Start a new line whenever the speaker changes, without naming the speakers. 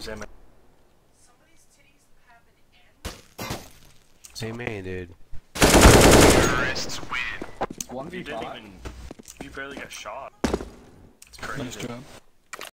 Who's that man?
Hey man, dude.
Terrorists win.
One v five.
You barely got shot. It's crazy.
Nice job.